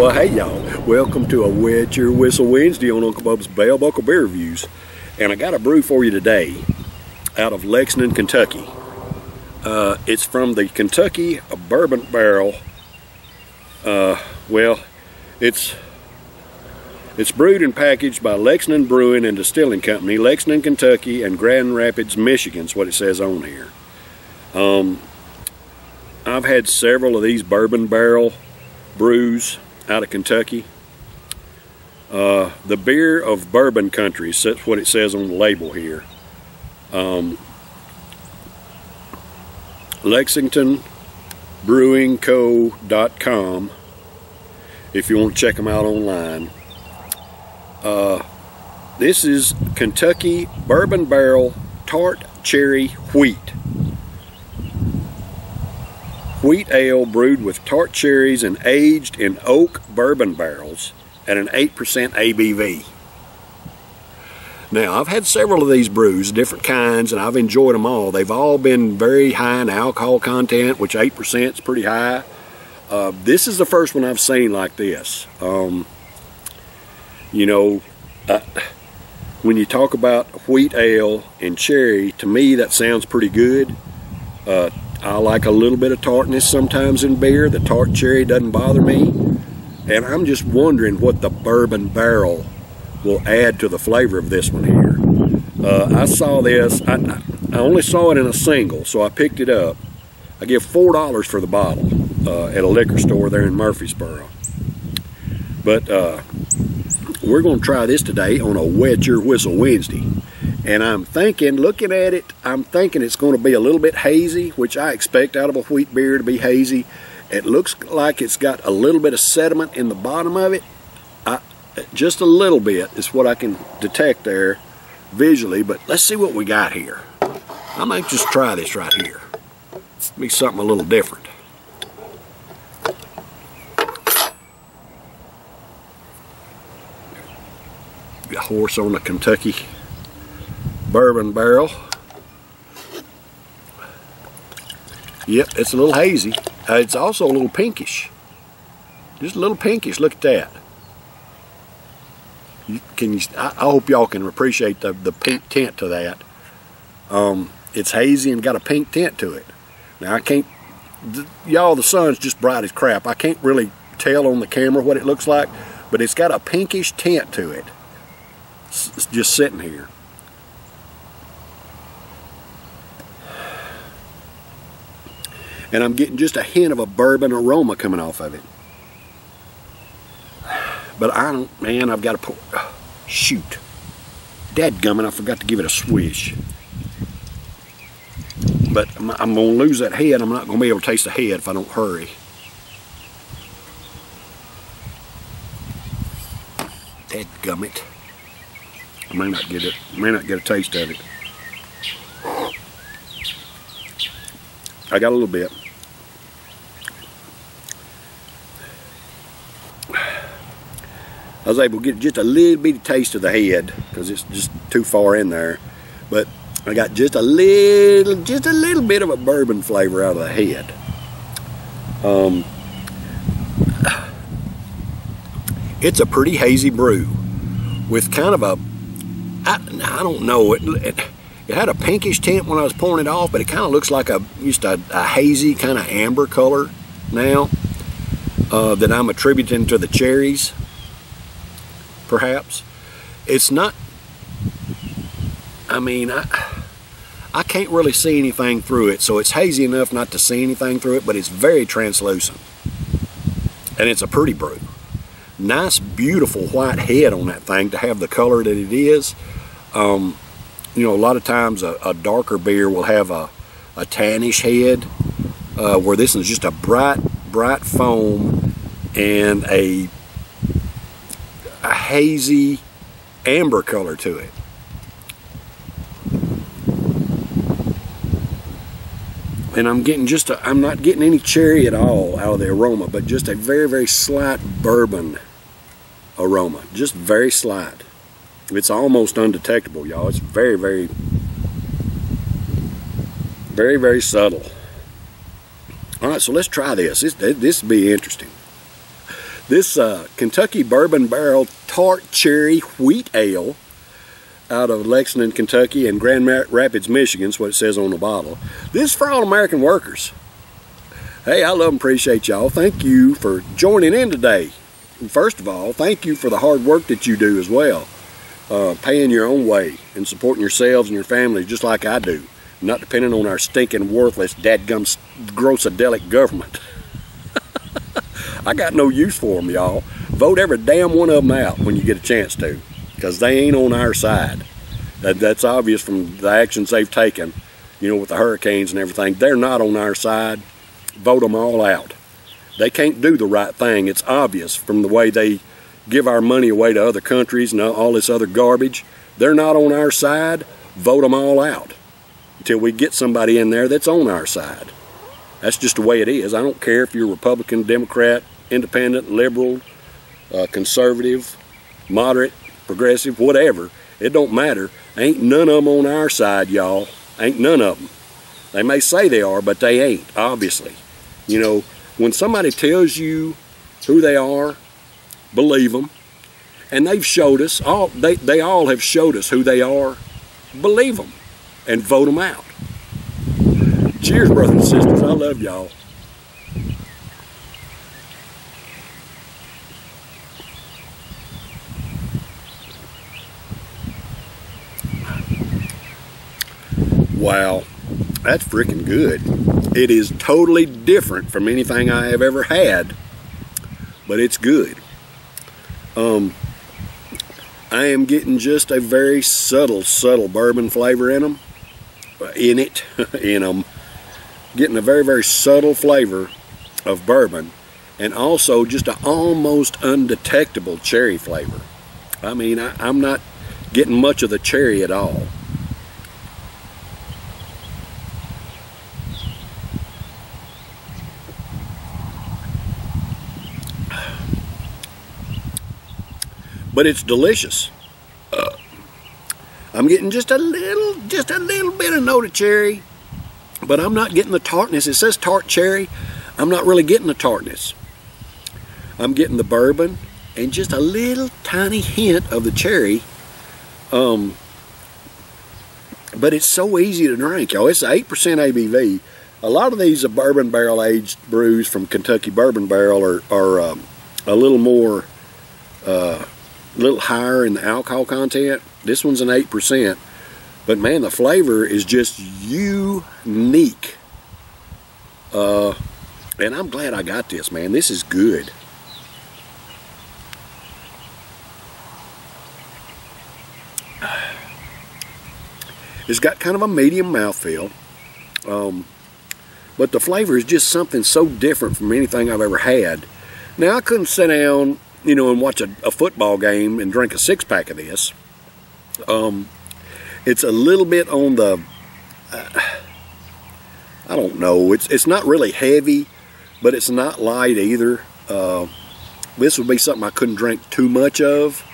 Well, hey y'all, welcome to a Wet Your Whistle Wednesday on Uncle Bubba's Bell Buckle Beer Reviews. And I got a brew for you today out of Lexington, Kentucky. Uh, it's from the Kentucky Bourbon Barrel. Uh, well, it's it's brewed and packaged by Lexington Brewing and Distilling Company, Lexington, Kentucky, and Grand Rapids, Michigan. Is what it says on here. Um, I've had several of these bourbon barrel brews out of Kentucky. Uh, the beer of bourbon country, that's what it says on the label here. Um, LexingtonBrewingCo.com if you want to check them out online. Uh, this is Kentucky Bourbon Barrel Tart Cherry Wheat. Wheat ale brewed with tart cherries and aged in oak bourbon barrels at an 8% ABV. Now, I've had several of these brews, different kinds, and I've enjoyed them all. They've all been very high in alcohol content, which 8% is pretty high. Uh, this is the first one I've seen like this. Um, you know, uh, when you talk about wheat ale and cherry, to me that sounds pretty good. Uh, I like a little bit of tartness sometimes in beer. The tart cherry doesn't bother me. And I'm just wondering what the bourbon barrel will add to the flavor of this one here. Uh, I saw this, I, I, only saw it in a single, so I picked it up. I give $4 for the bottle uh, at a liquor store there in Murfreesboro. But uh, we're going to try this today on a Your Whistle Wednesday. And I'm thinking, looking at it, I'm thinking it's going to be a little bit hazy, which I expect out of a wheat beer to be hazy. It looks like it's got a little bit of sediment in the bottom of it. I, just a little bit is what I can detect there visually, but let's see what we got here. I might just try this right here. Be something a little different. A horse on a Kentucky bourbon barrel. Yep, it's a little hazy. Uh, it's also a little pinkish. Just a little pinkish. Look at that. You, can you? I, I hope y'all can appreciate the the pink tint to that. Um, it's hazy and got a pink tint to it. Now I can't. Y'all, the sun's just bright as crap. I can't really tell on the camera what it looks like, but it's got a pinkish tint to it. It's just sitting here. And I'm getting just a hint of a bourbon aroma coming off of it. But I don't, man, I've got to pour, shoot. Dadgummit, I forgot to give it a swish. But I'm, I'm going to lose that head. I'm not going to be able to taste the head if I don't hurry. Dadgummit. I may not get it, may not get a taste of it. I got a little bit. I was able to get just a little bitty taste of the head because it's just too far in there. But I got just a little, just a little bit of a bourbon flavor out of the head. Um, it's a pretty hazy brew with kind of a, I, I don't know, it, it it had a pinkish tint when I was pouring it off, but it kind of looks like a just a, a hazy kind of amber color now uh, that I'm attributing to the cherries, perhaps. It's not, I mean, I, I can't really see anything through it, so it's hazy enough not to see anything through it, but it's very translucent. And it's a pretty brew. Nice, beautiful white head on that thing to have the color that it is. Um, you know, a lot of times a, a darker beer will have a, a tannish head, uh, where this is just a bright, bright foam and a, a hazy amber color to it. And I'm getting just a, I'm not getting any cherry at all out of the aroma, but just a very, very slight bourbon aroma. Just very slight. It's almost undetectable, y'all. It's very, very, very, very subtle. All right, so let's try this. This, this will be interesting. This uh, Kentucky Bourbon Barrel Tart Cherry Wheat Ale out of Lexington, Kentucky and Grand Rapids, Michigan is what it says on the bottle. This is for all American workers. Hey, I love and appreciate y'all. Thank you for joining in today. First of all, thank you for the hard work that you do as well. Uh, paying your own way and supporting yourselves and your families just like I do. Not depending on our stinking, worthless, dadgum, grossadelic government. I got no use for them, y'all. Vote every damn one of them out when you get a chance to, because they ain't on our side. That, that's obvious from the actions they've taken, you know, with the hurricanes and everything. They're not on our side vote them all out. They can't do the right thing. It's obvious from the way they give our money away to other countries and all this other garbage. They're not on our side. Vote them all out until we get somebody in there that's on our side. That's just the way it is. I don't care if you're Republican, Democrat, Independent, Liberal, uh, Conservative, Moderate, Progressive, whatever. It don't matter. Ain't none of them on our side, y'all. Ain't none of them. They may say they are, but they ain't, obviously. You know, when somebody tells you who they are, believe them. And they've showed us, all they, they all have showed us who they are. Believe them and vote them out. Cheers, brothers and sisters. I love y'all. Wow. That's freaking good. It is totally different from anything I have ever had, but it's good. Um, I am getting just a very subtle, subtle bourbon flavor in them, in it, in them. Getting a very, very subtle flavor of bourbon and also just an almost undetectable cherry flavor. I mean, I, I'm not getting much of the cherry at all. But it's delicious. Uh, I'm getting just a little, just a little bit of note of cherry, but I'm not getting the tartness. It says tart cherry. I'm not really getting the tartness. I'm getting the bourbon and just a little tiny hint of the cherry. Um, but it's so easy to drink, y'all. It's 8% ABV. A lot of these are bourbon barrel aged brews from Kentucky Bourbon Barrel are, are um, a little more uh, a little higher in the alcohol content. This one's an 8%. But man, the flavor is just unique. Uh, and I'm glad I got this, man. This is good. It's got kind of a medium mouthfeel. Um, but the flavor is just something so different from anything I've ever had. Now, I couldn't sit down you know, and watch a, a football game and drink a six pack of this. Um, it's a little bit on the, uh, I don't know. It's it's not really heavy, but it's not light either. Uh, this would be something I couldn't drink too much of.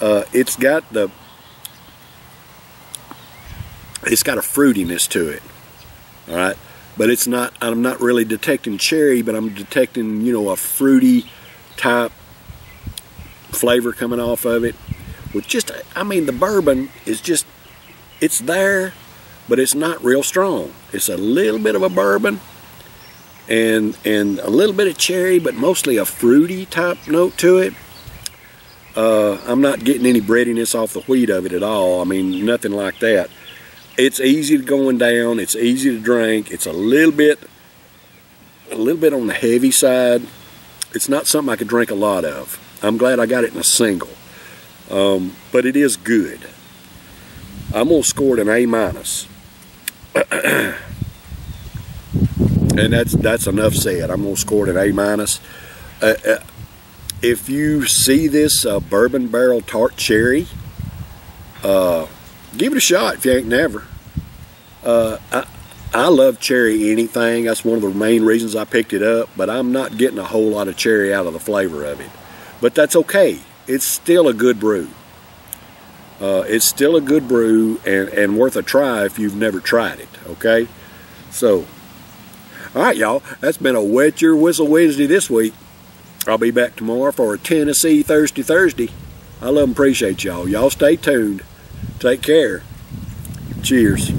Uh, it's got the, it's got a fruitiness to it. All right, but it's not. I'm not really detecting cherry, but I'm detecting you know a fruity type flavor coming off of it. With just, I mean, the bourbon is just, it's there, but it's not real strong. It's a little bit of a bourbon and and a little bit of cherry, but mostly a fruity type note to it. Uh, I'm not getting any breadiness off the wheat of it at all. I mean, nothing like that. It's easy to going down. It's easy to drink. It's a little bit, a little bit on the heavy side. It's not something I could drink a lot of. I'm glad I got it in a single. Um, but it is good. I'm to score it an A minus. and that's that's enough said. I'm to score it an A minus. Uh, uh, if you see this uh, bourbon barrel tart cherry, uh, give it a shot if you ain't never. Uh, I, I love cherry anything. That's one of the main reasons I picked it up, but I'm not getting a whole lot of cherry out of the flavor of it. But that's okay. It's still a good brew. Uh, it's still a good brew and, and worth a try if you've never tried it, okay? So, all right, y'all. That's been a Wet Your Whistle Wednesday this week. I'll be back tomorrow for a Tennessee Thirsty Thursday. I love and appreciate y'all. Y'all stay tuned. Take care. Cheers.